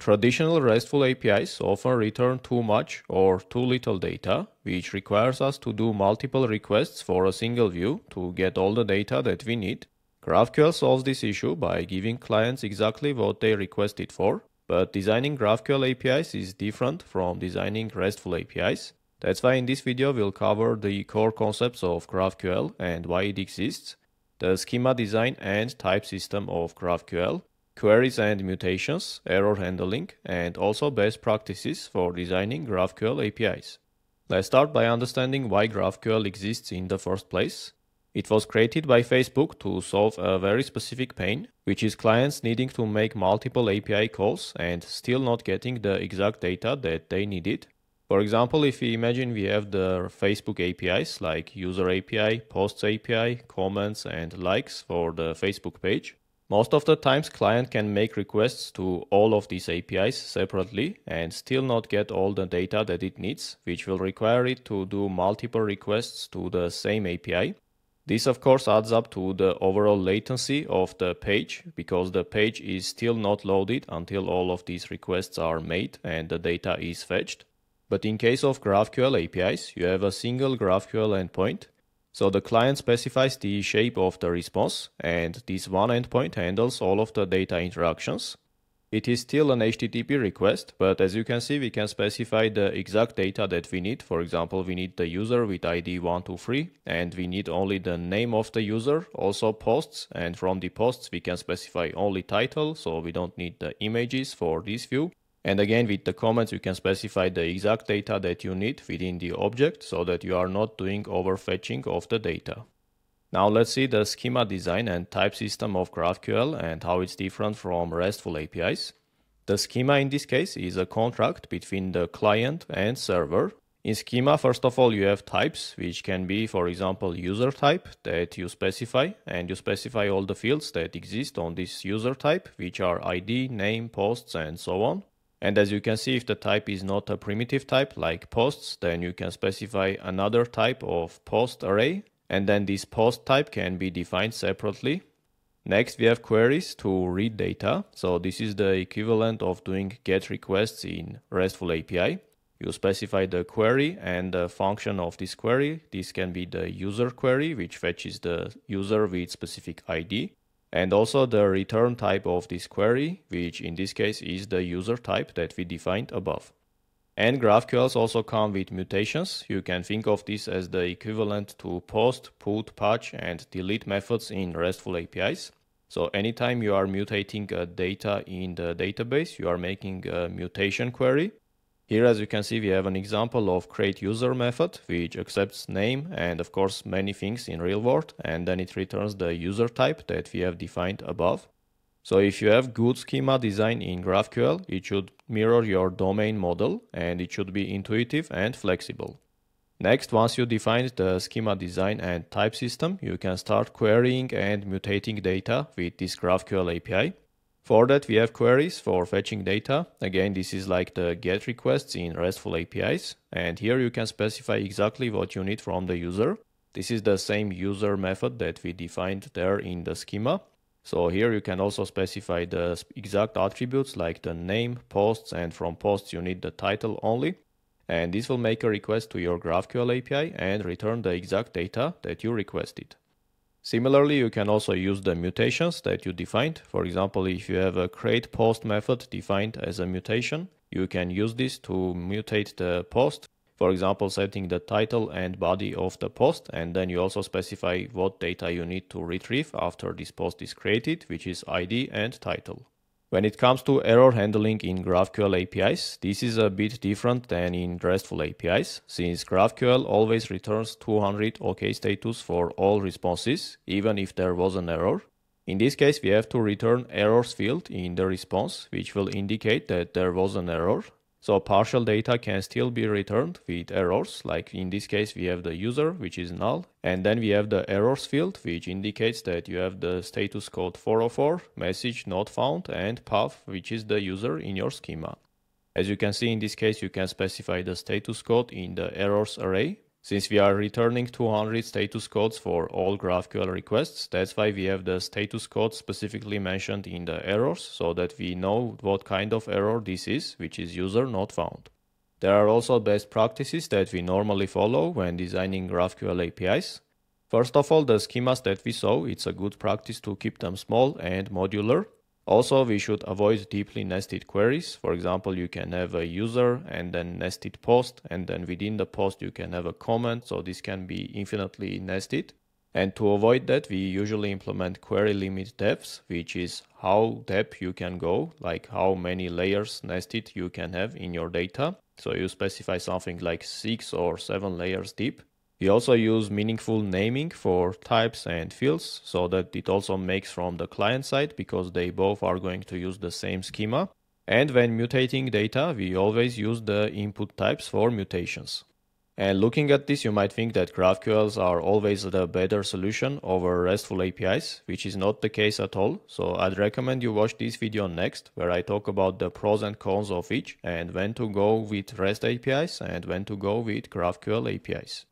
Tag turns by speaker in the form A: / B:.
A: Traditional RESTful APIs often return too much or too little data, which requires us to do multiple requests for a single view to get all the data that we need. GraphQL solves this issue by giving clients exactly what they requested for, but designing GraphQL APIs is different from designing RESTful APIs. That's why in this video we'll cover the core concepts of GraphQL and why it exists, the schema design and type system of GraphQL, queries and mutations, error handling, and also best practices for designing GraphQL APIs. Let's start by understanding why GraphQL exists in the first place. It was created by Facebook to solve a very specific pain, which is clients needing to make multiple API calls and still not getting the exact data that they needed. For example, if we imagine we have the Facebook APIs like user API, posts API, comments, and likes for the Facebook page, most of the times client can make requests to all of these APIs separately and still not get all the data that it needs, which will require it to do multiple requests to the same API. This of course adds up to the overall latency of the page because the page is still not loaded until all of these requests are made and the data is fetched. But in case of GraphQL APIs, you have a single GraphQL endpoint so the client specifies the shape of the response and this one endpoint handles all of the data interactions. It is still an HTTP request, but as you can see, we can specify the exact data that we need. For example, we need the user with ID 123 and we need only the name of the user, also posts. And from the posts, we can specify only title. So we don't need the images for this view. And again, with the comments, you can specify the exact data that you need within the object so that you are not doing overfetching of the data. Now let's see the schema design and type system of GraphQL and how it's different from RESTful APIs. The schema in this case is a contract between the client and server. In schema, first of all, you have types, which can be, for example, user type that you specify, and you specify all the fields that exist on this user type, which are ID, name, posts, and so on. And as you can see, if the type is not a primitive type like posts, then you can specify another type of post array. And then this post type can be defined separately. Next, we have queries to read data. So this is the equivalent of doing GET requests in RESTful API. You specify the query and the function of this query. This can be the user query, which fetches the user with specific ID and also the return type of this query, which in this case is the user type that we defined above. And GraphQLs also come with mutations. You can think of this as the equivalent to post, put, patch, and delete methods in RESTful APIs. So anytime you are mutating uh, data in the database, you are making a mutation query. Here, as you can see, we have an example of create user method, which accepts name and of course many things in real world. And then it returns the user type that we have defined above. So if you have good schema design in GraphQL, it should mirror your domain model and it should be intuitive and flexible. Next, once you define the schema design and type system, you can start querying and mutating data with this GraphQL API. For that, we have queries for fetching data. Again, this is like the GET requests in RESTful APIs. And here you can specify exactly what you need from the user. This is the same user method that we defined there in the schema. So here you can also specify the exact attributes like the name, posts, and from posts you need the title only. And this will make a request to your GraphQL API and return the exact data that you requested. Similarly, you can also use the mutations that you defined. For example, if you have a create post method defined as a mutation, you can use this to mutate the post. For example, setting the title and body of the post, and then you also specify what data you need to retrieve after this post is created, which is ID and title. When it comes to error handling in GraphQL APIs, this is a bit different than in RESTful APIs, since GraphQL always returns 200 OK status for all responses, even if there was an error. In this case, we have to return errors field in the response, which will indicate that there was an error, so partial data can still be returned with errors, like in this case we have the user, which is null, and then we have the errors field, which indicates that you have the status code 404, message not found, and path, which is the user in your schema. As you can see in this case, you can specify the status code in the errors array, Since we are returning 200 status codes for all GraphQL requests, that's why we have the status code specifically mentioned in the errors so that we know what kind of error this is, which is user not found. There are also best practices that we normally follow when designing GraphQL APIs. First of all, the schemas that we saw, it's a good practice to keep them small and modular also, we should avoid deeply nested queries. For example, you can have a user and then nested post, and then within the post you can have a comment. So this can be infinitely nested. And to avoid that, we usually implement query limit depths, which is how deep you can go, like how many layers nested you can have in your data. So you specify something like six or seven layers deep. We also use meaningful naming for types and fields so that it also makes from the client side because they both are going to use the same schema. And when mutating data, we always use the input types for mutations. And looking at this, you might think that GraphQLs are always the better solution over RESTful APIs, which is not the case at all. So I'd recommend you watch this video next, where I talk about the pros and cons of each and when to go with REST APIs and when to go with GraphQL APIs.